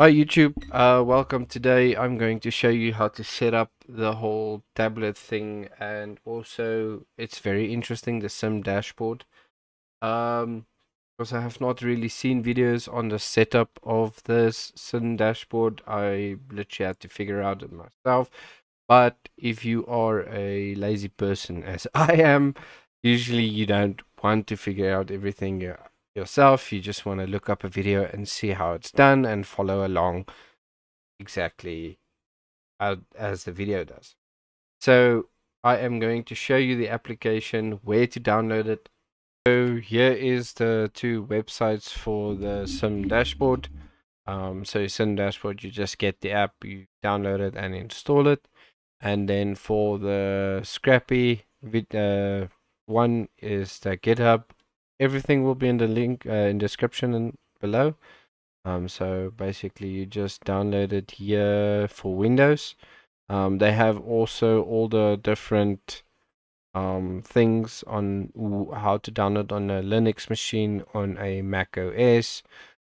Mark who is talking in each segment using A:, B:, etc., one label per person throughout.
A: Hi YouTube, uh, welcome. Today I'm going to show you how to set up the whole tablet thing and also it's very interesting the sim dashboard. Um, because I have not really seen videos on the setup of this sim dashboard. I literally had to figure out it myself. But if you are a lazy person as I am, usually you don't want to figure out everything yourself. You just want to look up a video and see how it's done and follow along exactly as the video does. So I am going to show you the application, where to download it. So here is the two websites for the Sim dashboard. Um, so Sim dashboard, you just get the app, you download it and install it. And then for the Scrcpy uh, one is the GitHub everything will be in the link uh, in description and below. Um, so basically you just download it here for Windows. Um, they have also all the different um, things on how to download on a Linux machine on a Mac OS.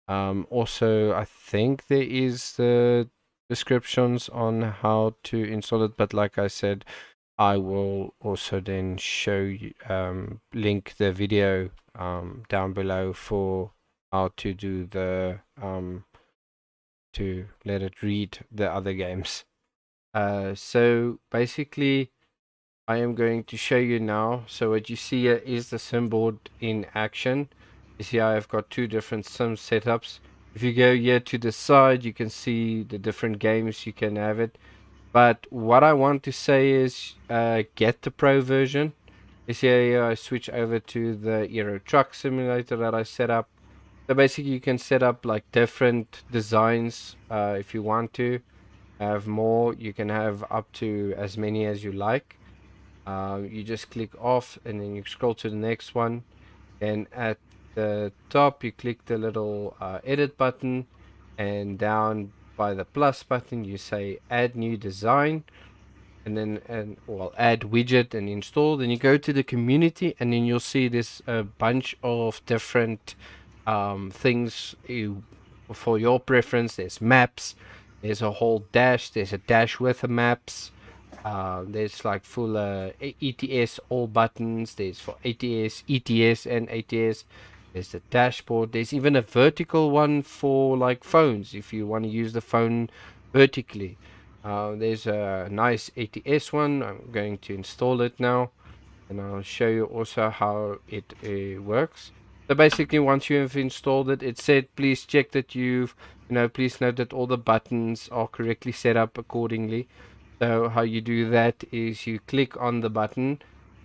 A: Um, also, I think there is the descriptions on how to install it, but like I said, I will also then show you, um, link the video um, down below for how to do the um, to let it read the other games. Uh, so basically, I am going to show you now. So what you see here is the sim board in action. You see I've got two different sim setups. If you go here to the side, you can see the different games you can have it. But what I want to say is uh, get the pro version. You see here I switch over to the Euro Truck Simulator that I set up. So basically you can set up like different designs uh, if you want to. Have more, you can have up to as many as you like. Uh, you just click off and then you scroll to the next one. And at the top you click the little uh, edit button and down by the plus button you say add new design and then and well add widget and install. Then you go to the community and then you'll see this a bunch of different um, things you, for your preference. There's maps. There's a whole dash. There's a dash with the maps. Uh, there's like full uh, ETS all buttons. There's for ATS ETS and ATS there's the dashboard. There's even a vertical one for like phones if you want to use the phone vertically. Uh, there's a nice ATS one. I'm going to install it now and I'll show you also how it uh, works. So basically once you have installed it, it said please check that you've, you know, please note that all the buttons are correctly set up accordingly. So how you do that is you click on the button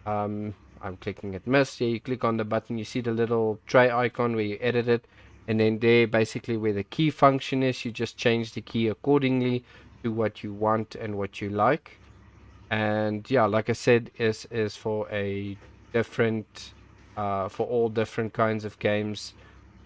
A: um, I'm clicking it miss. Yeah, you click on the button, you see the little tray icon where you edit it. And then there, basically where the key function is, you just change the key accordingly to what you want and what you like. And yeah, like I said, is is for a different, uh, for all different kinds of games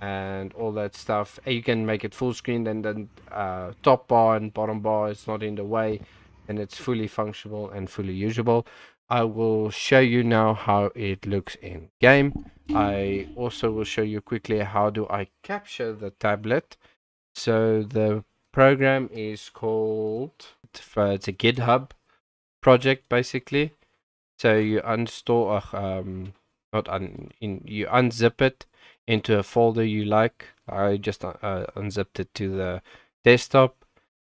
A: and all that stuff. You can make it full screen then uh, top bar and bottom bar is not in the way and it's fully functional and fully usable. I will show you now how it looks in game. I also will show you quickly how do I capture the tablet. So the program is called, it's a GitHub project basically. So you uninstall, um, not un, in, you unzip it into a folder you like. I just uh, unzipped it to the desktop.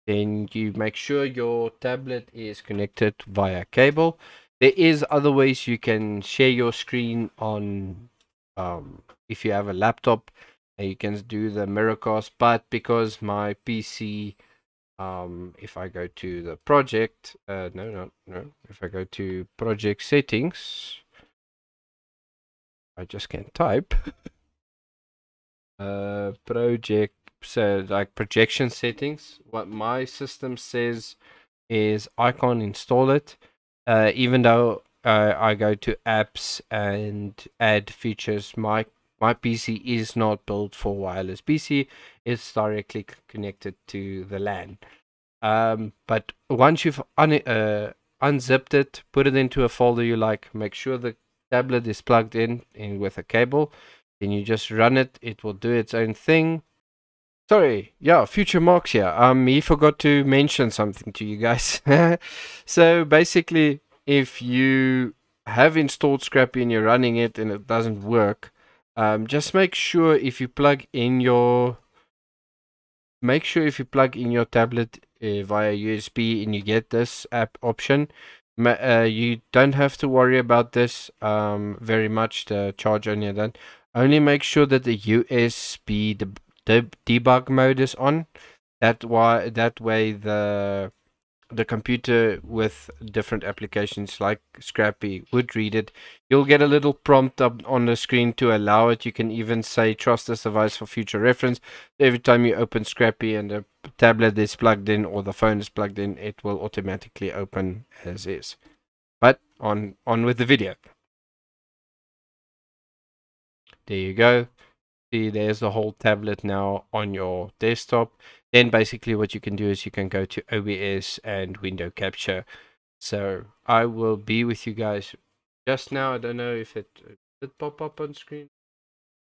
A: Then you make sure your tablet is connected via cable there is other ways you can share your screen on um, if you have a laptop and you can do the miracast but because my pc um, if i go to the project uh, no no no if i go to project settings i just can't type. Uh, project so like projection settings what my system says is i can't install it uh, even though uh, I go to apps and add features, my my PC is not built for wireless PC. It's directly connected to the LAN. Um, but once you've un uh, unzipped it, put it into a folder you like, make sure the tablet is plugged in, in with a cable, then you just run it. It will do its own thing. Sorry, yeah, future Marx here. Um, he forgot to mention something to you guys. so basically, if you have installed Scrcpy and you're running it and it doesn't work, um, just make sure if you plug in your make sure if you plug in your tablet uh, via USB and you get this app option, uh, you don't have to worry about this um, very much, the charge only that. Only make sure that the USB the, the debug mode is on. That why that way the the computer with different applications like Scrcpy would read it. You'll get a little prompt up on the screen to allow it. You can even say trust this device for future reference. Every time you open Scrcpy and the tablet is plugged in or the phone is plugged in, it will automatically open as is. But on on with the video. There you go. See, there's the whole tablet now on your desktop then basically what you can do is you can go to OBS and window capture. So I will be with you guys just now. I don't know if it did pop up on screen.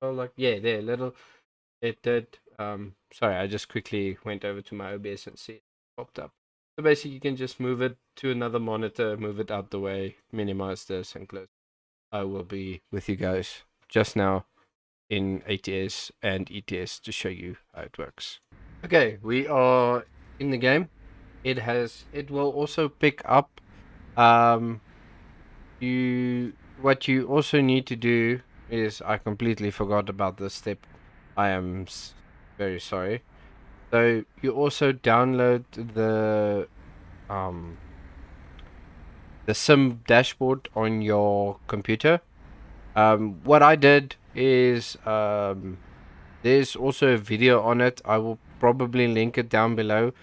A: Oh, like yeah, there, little. It did. Um, sorry, I just quickly went over to my OBS and see it popped up. So basically, you can just move it to another monitor, move it out the way, minimize this, and close. I will be with you guys just now in ATS and ETS to show you how it works. Okay, we are in the game. It has. It will also pick up. Um, you. What you also need to do is I completely forgot about this step. I am very sorry. So you also download the um the sim dashboard on your computer. Um, what I did is um, there's also a video on it. I will probably link it down below.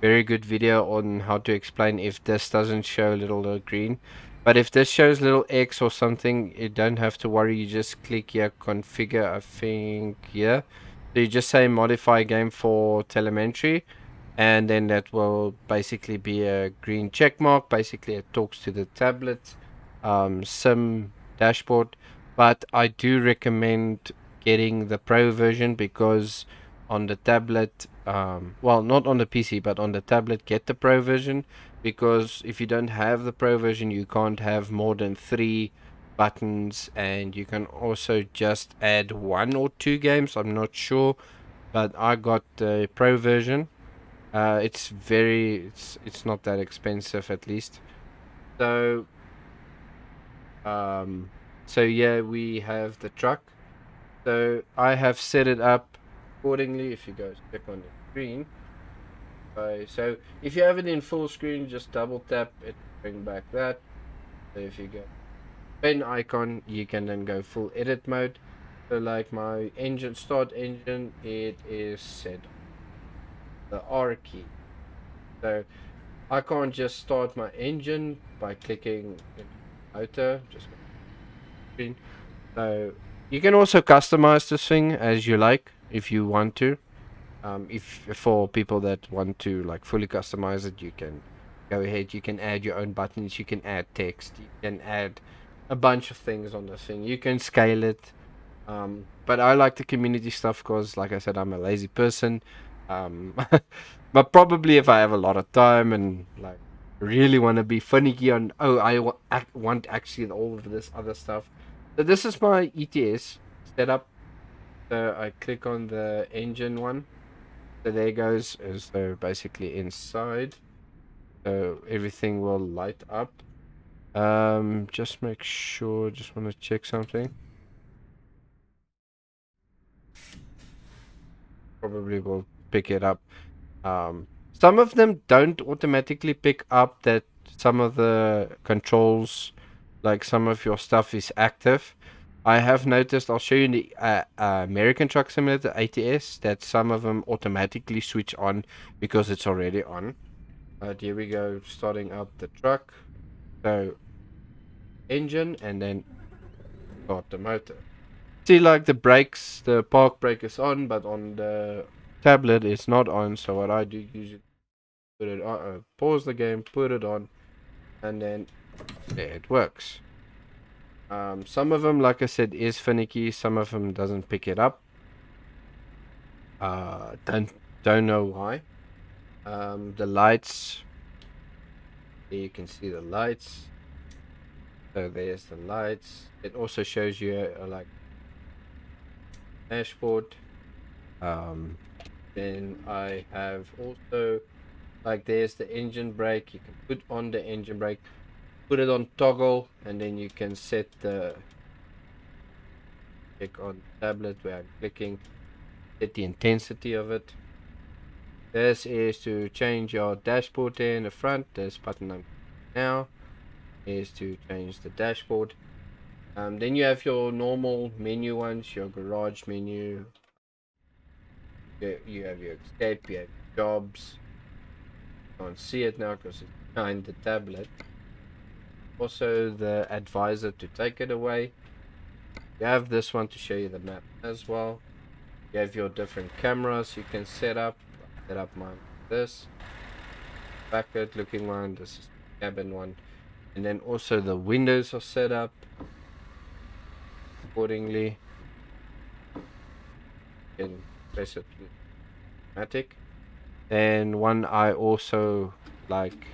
A: Very good video on how to explain if this doesn't show little uh, green. But if this shows little X or something, you don't have to worry. You just click here, configure, I think, here. So you just say modify game for telemetry. And then that will basically be a green check mark. Basically, it talks to the tablet um, sim dashboard. But I do recommend getting the pro version because on the tablet um, well not on the PC but on the tablet get the pro version. Because if you don't have the pro version you can't have more than three buttons. And you can also just add one or two games I'm not sure. But I got the pro version. Uh, it's very it's it's not that expensive at least. So um so yeah we have the truck. So I have set it up accordingly if you go click on the screen. Okay, so if you have it in full screen just double tap it bring back that. So if you go pen icon you can then go full edit mode. So like my engine start engine it is set the R key. So I can't just start my engine by clicking motor just screen so you can also customize this thing as you like if you want to. Um, if for people that want to like fully customize it, you can go ahead. You can add your own buttons. You can add text. You can add a bunch of things on the thing. You can scale it. Um, but I like the community stuff because, like I said, I'm a lazy person. Um, but probably if I have a lot of time and like really want to be finicky on, oh, I want actually all of this other stuff. So this is my ETS setup so I click on the engine one. So there goes, though basically inside. So everything will light up. Um, just make sure, just want to check something. Probably will pick it up. Um, some of them don't automatically pick up that some of the controls, like some of your stuff is active. I have noticed, I'll show you in the uh, uh, American Truck Simulator ATS, that some of them automatically switch on because it's already on. But here we go, starting up the truck. So, engine and then start the motor. See like the brakes, the park brake is on, but on the tablet it's not on. So what I do usually put it on, uh, pause the game, put it on, and then it works. Um, some of them, like I said, is finicky. Some of them doesn't pick it up. Uh, don't don't know why. Um, the lights. You can see the lights. So there's the lights. It also shows you uh, like dashboard. Um, then I have also like there's the engine brake. You can put on the engine brake, put it on toggle, and then you can set the click on tablet where I'm clicking, set the intensity of it. This is to change your dashboard there in the front. This button I'm now is to change the dashboard. Um, then you have your normal menu ones, your garage menu. You, you have your escape, you have jobs. Can't see it now because it's behind the tablet. Also the advisor to take it away. You have this one to show you the map as well. You have your different cameras you can set up. Set up mine this. Backward looking one, this is the cabin one. And then also the windows are set up accordingly. You can press it automatic. And one I also like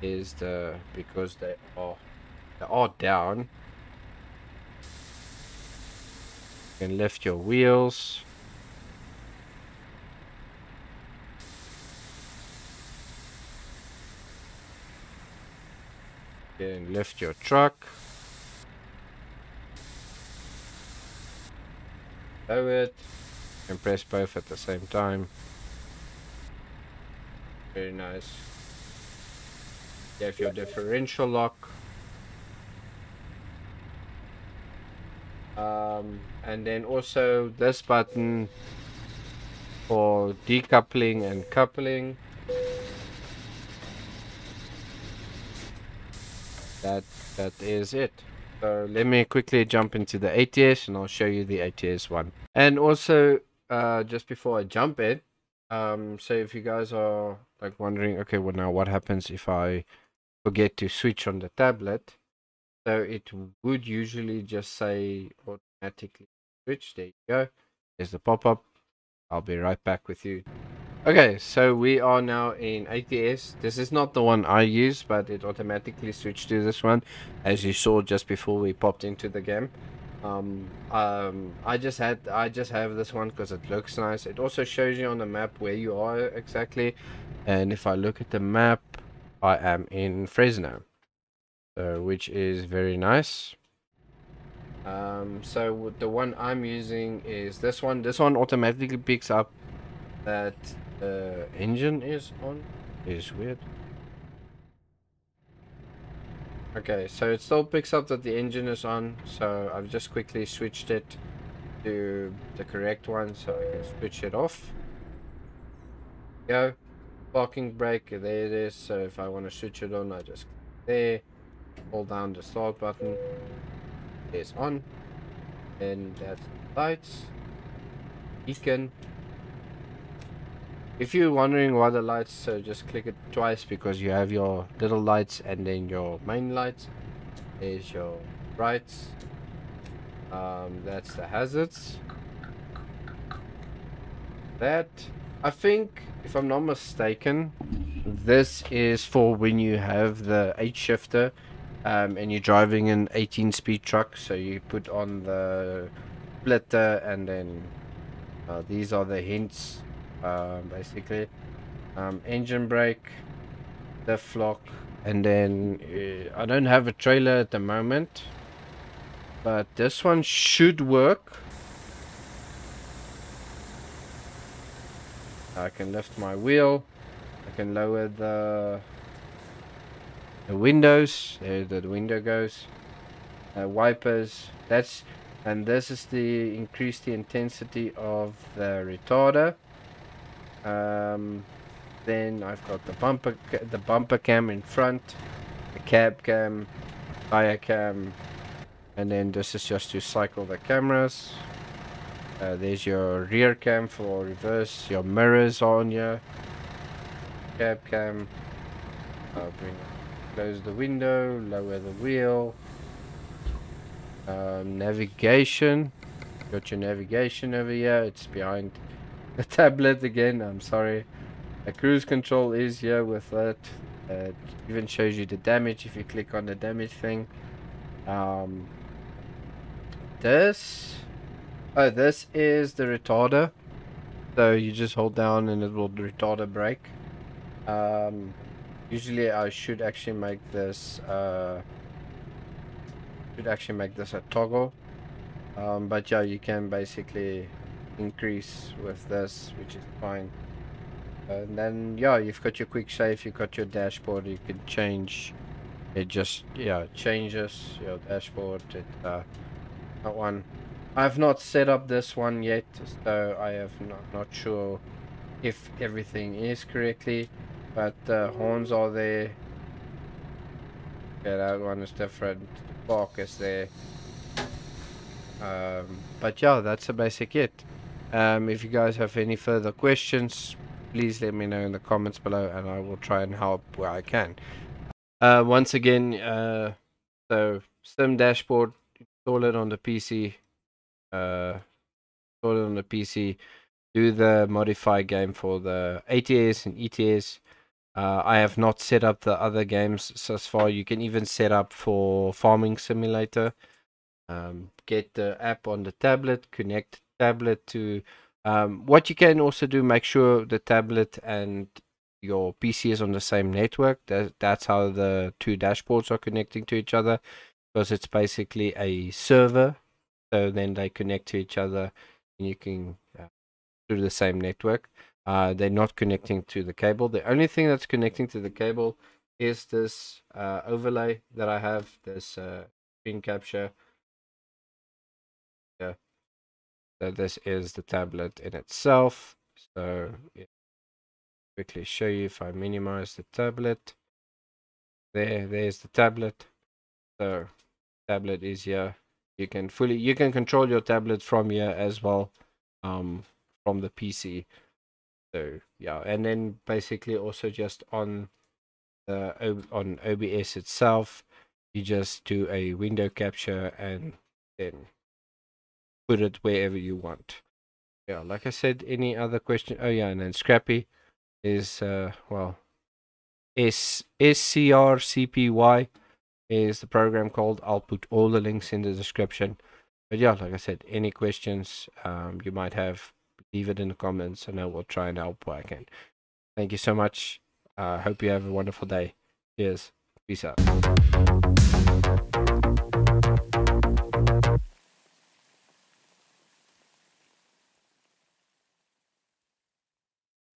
A: is the because they are they are down can lift your wheels. You can lift your truck. Lower it and press both at the same time. Very nice. You have your differential lock. Um, and then also this button for decoupling and coupling. That that is it. So let me quickly jump into the ATS and I'll show you the ATS one. And also, uh, just before I jump in, um, so if you guys are like wondering, okay, well now what happens if I forget to switch on the tablet? So it would usually just say automatically switch. There you go. There's the pop-up. I'll be right back with you. Okay, so we are now in ATS. This is not the one I use, but it automatically switched to this one, as you saw just before we popped into the game. Um, um, I just had, I just have this one because it looks nice. It also shows you on the map where you are exactly, and if I look at the map, I am in Fresno uh, which is very nice. Um, so the one I'm using is this one. This one automatically picks up that the engine is on. Is weird. Okay, so it still picks up that the engine is on. So I've just quickly switched it to the correct one, so I can switch it off. Go. Parking brake, there it is. So if I want to switch it on, I just there hold down the start button it's on and that's lights beacon if you're wondering why the lights so just click it twice because you have your little lights and then your main lights. Is your brights um, that's the hazards. That I think if I'm not mistaken this is for when you have the H shifter um, and you're driving an 18 speed truck. So you put on the splitter and then uh, these are the hints uh, basically um, engine brake diff lock and then uh, I don't have a trailer at the moment but this one should work. I can lift my wheel I can lower the the windows there the window goes uh, wipers that's and this is the increase the intensity of the retarder um, then I've got the bumper the bumper cam in front the cab cam tire cam and then this is just to cycle the cameras uh, there's your rear cam for reverse your mirrors on your cab cam I'll Close the window, lower the wheel. Um, navigation. Got your navigation over here. It's behind the tablet again. I'm sorry. The cruise control is here with it. It even shows you the damage if you click on the damage thing. Um, this, oh, this is the retarder. So you just hold down and it will retarder brake. Um, usually I should actually make this, uh, should actually make this a toggle. Um, but yeah, you can basically increase with this, which is fine. And then yeah, you've got your quick save, you've got your dashboard, you can change. It just yeah changes your dashboard. It uh that one. I've not set up this one yet so I have not, not sure if everything is correctly but the horns are there. Yeah that one is different. The park is there. Um, but yeah that's a basic it um, if you guys have any further questions please let me know in the comments below and I will try and help where I can uh, once again, uh, so Sim dashboard, install it on the PC. Uh, install it on the PC. Do the modify game for the ATS and ETS. Uh, I have not set up the other games thus far. You can even set up for Farming Simulator. Um, get the app on the tablet, connect tablet to. Um, what you can also do, make sure the tablet and your PC is on the same network. That, that's how the two dashboards are connecting to each other because it's basically a server. So then they connect to each other and you can uh, through the same network. Uh, they're not connecting to the cable. The only thing that's connecting to the cable is this uh, overlay that I have, this uh, screen capture. This is the tablet in itself. So yeah quickly show you if I minimize the tablet. There, there's the tablet. So tablet is here. You can fully you can control your tablet from here as well, um, from the PC. So yeah, and then basically also just on the on OBS itself, you just do a window capture and then put it wherever you want. Yeah, like I said, any other question? Oh yeah, and then Scrcpy is uh, well is is the program called. I'll put all the links in the description. But yeah, like I said, any questions um, you might have, leave it in the comments and I will try and help where I can. Thank you so much. I uh, hope you have a wonderful day. Cheers. Peace out.